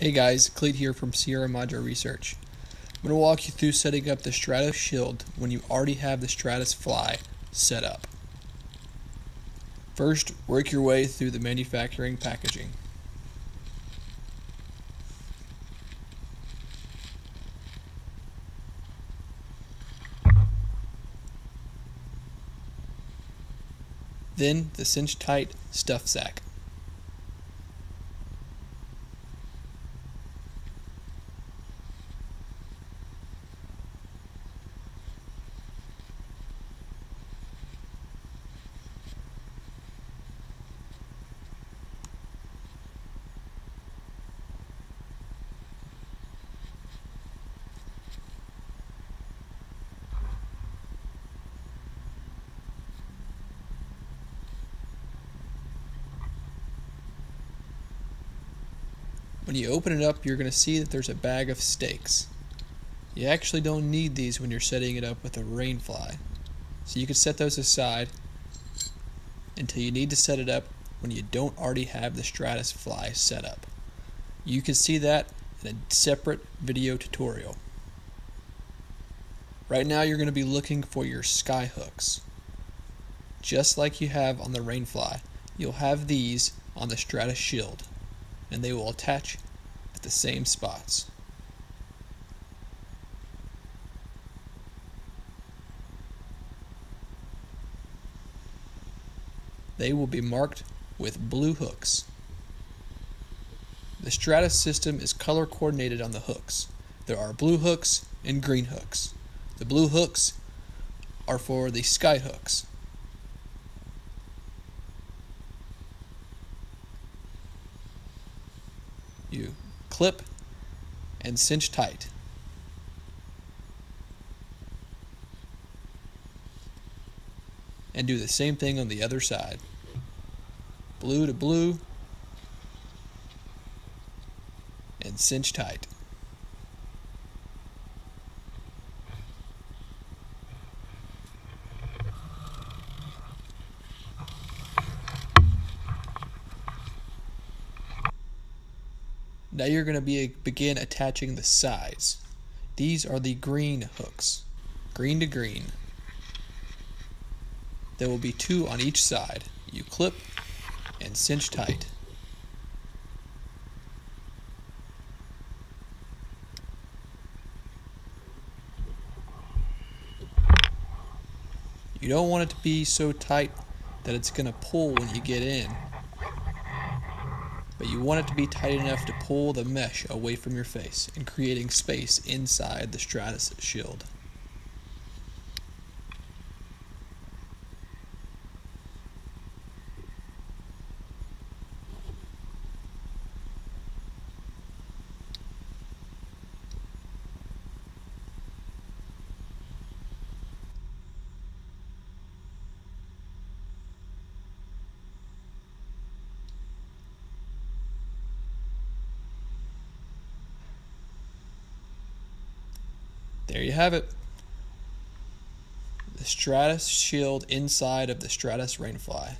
Hey guys, Cleat here from Sierra Madre Research. I'm going to walk you through setting up the Stratos shield when you already have the Stratos fly set up. First, work your way through the manufacturing packaging. Then the cinch tight stuff sack. When you open it up, you're going to see that there's a bag of stakes. You actually don't need these when you're setting it up with a rainfly. So you can set those aside until you need to set it up when you don't already have the Stratos fly set up. You can see that in a separate video tutorial. Right now you're going to be looking for your sky hooks. Just like you have on the rainfly, you'll have these on the Stratos shield and they will attach at the same spots. They will be marked with blue hooks. The Stratos system is color coordinated on the hooks. There are blue hooks and green hooks. The blue hooks are for the sky hooks. You clip and cinch tight. And do the same thing on the other side. Blue to blue and cinch tight. Now you're going to be begin attaching the sides. These are the green hooks, green to green. There will be two on each side. You clip and cinch tight. You don't want it to be so tight that it's going to pull when you get in but you want it to be tight enough to pull the mesh away from your face and creating space inside the stratos shield. There you have it. The stratos shield inside of the stratos Rainfly.